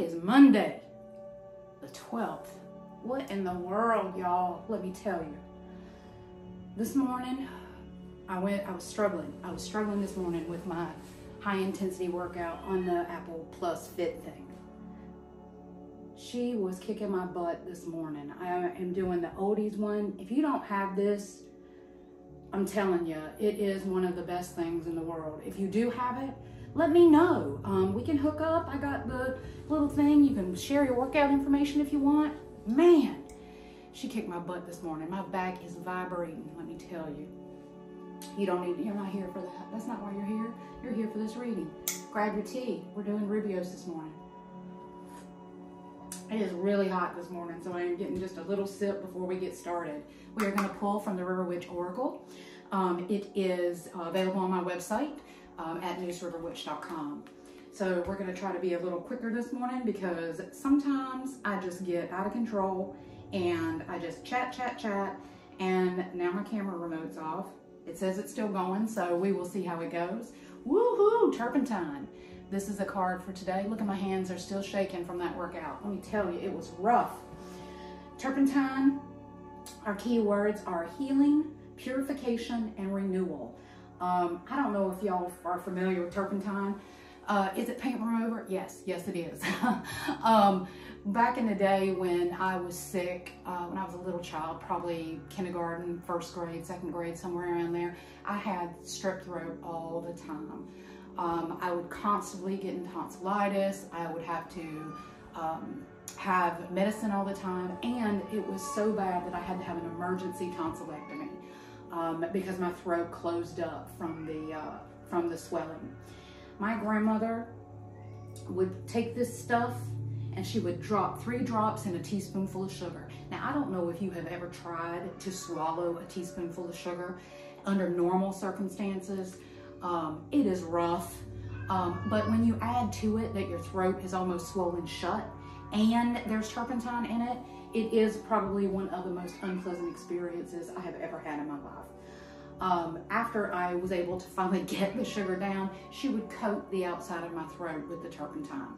It is Monday, the 12th. What in the world, y'all? Let me tell you. This morning, I went, I was struggling. I was struggling this morning with my high intensity workout on the Apple Plus Fit thing. She was kicking my butt this morning. I am doing the oldies one. If you don't have this, I'm telling you, it is one of the best things in the world. If you do have it, let me know. Um, we can hook up. I got the little thing. You can share your workout information if you want. Man, she kicked my butt this morning. My back is vibrating, let me tell you. You don't need, you're not here for that. That's not why you're here. You're here for this reading. Grab your tea. We're doing Rooibos this morning. It is really hot this morning, so I am getting just a little sip before we get started. We are going to pull from the River Witch Oracle. Um, it is uh, available on my website um, at neuseriverwitch.com. So we're to try to be a little quicker this morning because sometimes I just get out of control and I just chat, chat, chat, and now my camera remote's off. It says it's still going, so we will see how it goes. Woohoo, turpentine. This is a card for today. Look at my hands, they're still shaking from that workout. Let me tell you, it was rough. Turpentine, our key words are healing, purification, and renewal. Um, I don't know if y'all are familiar with turpentine. Uh, is it paint remover? Yes, yes it is. um, back in the day when I was sick, uh, when I was a little child, probably kindergarten, first grade, second grade, somewhere around there, I had strep throat all the time. Um, I would constantly get in tonsillitis. I would have to um, have medicine all the time. And it was so bad that I had to have an emergency tonsillectomy um, because my throat closed up from the, uh, from the swelling. My grandmother would take this stuff and she would drop three drops in a teaspoonful of sugar. Now, I don't know if you have ever tried to swallow a teaspoonful of sugar under normal circumstances. Um, it is rough, um, but when you add to it that your throat is almost swollen shut and there's turpentine in it, it is probably one of the most unpleasant experiences I have ever had in my life. Um, after I was able to finally get the sugar down, she would coat the outside of my throat with the turpentine.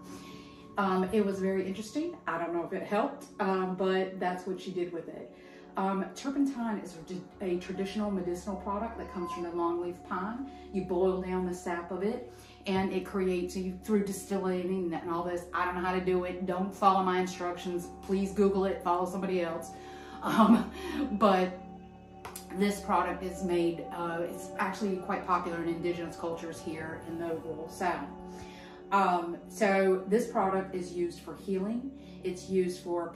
Um, it was very interesting. I don't know if it helped, um, but that's what she did with it. Um, turpentine is a, traditional medicinal product that comes from the longleaf pine. You boil down the sap of it and it creates you through distilling and all this. I don't know how to do it. Don't follow my instructions. Please Google it, follow somebody else. Um, but this product is made, uh, it's actually quite popular in indigenous cultures here in the rural South. Um, so this product is used for healing. It's used for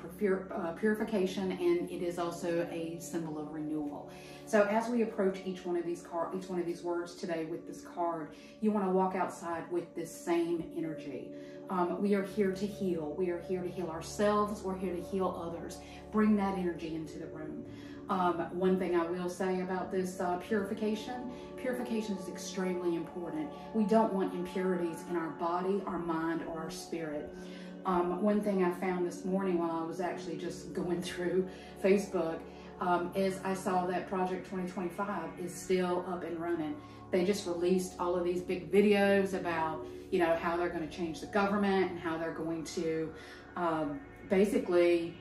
uh, purification and it is also a symbol of renewal. So as we approach each one of these card, each one of these words today with this card, you want to walk outside with this same energy. Um, we are here to heal. We are here to heal ourselves. We're here to heal others. Bring that energy into the room. Um, one thing I will say about this uh, purification, purification is extremely important. We don't want impurities in our body, our mind, or our spirit. Um, one thing I found this morning while I was actually just going through Facebook um, is I saw that Project 2025 is still up and running. They just released all of these big videos about, you know, how they're going to change the government and how they're going to um, basically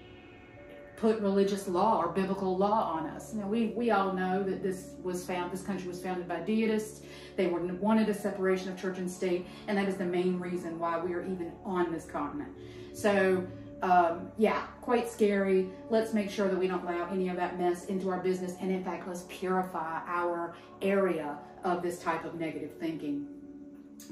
put religious law or biblical law on us. Now we, we all know that this was found, this country was founded by deists. They wanted a separation of church and state, and that is the main reason why we are even on this continent. So um, yeah, quite scary. Let's make sure that we don't allow any of that mess into our business. And in fact, let's purify our area of this type of negative thinking.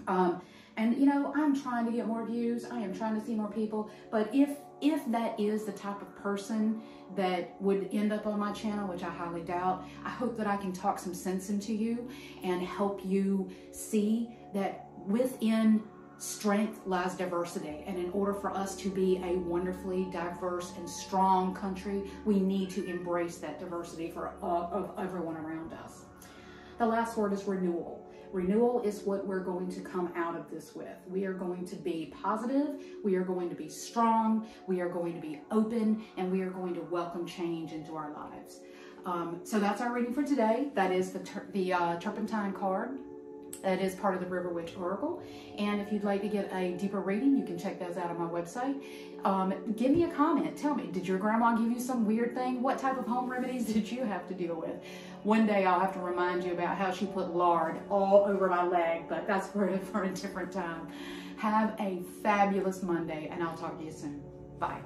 Um, and you know, I'm trying to get more views. I am trying to see more people. But if if that is the type of person that would end up on my channel, which I highly doubt, I hope that I can talk some sense into you and help you see that within strength lies diversity. And in order for us to be a wonderfully diverse and strong country, we need to embrace that diversity for uh, of everyone around us. The last word is renewal. Renewal is what we're going to come out of this with. We are going to be positive, we are going to be strong, we are going to be open, and we are going to welcome change into our lives. Um, so that's our reading for today. That is the, the uh, turpentine card. That is part of the River Witch Oracle. And if you'd like to get a deeper reading, you can check those out on my website. Um, give me a comment. Tell me, did your grandma give you some weird thing? What type of home remedies did you have to deal with? One day I'll have to remind you about how she put lard all over my leg, but that's for, for a different time. Have a fabulous Monday, and I'll talk to you soon. Bye.